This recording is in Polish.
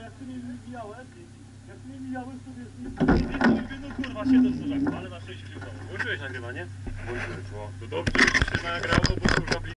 bo jak ty mnie mijałeś, jak ty mnie mijałeś, to wiesz, nie, nie, no kurwa, siedzę w służaku, ale na szczęście się udało. Włączyłeś nagrywanie? Włączyłeś, o. To dobrze, że się nagrało, no bo kurwa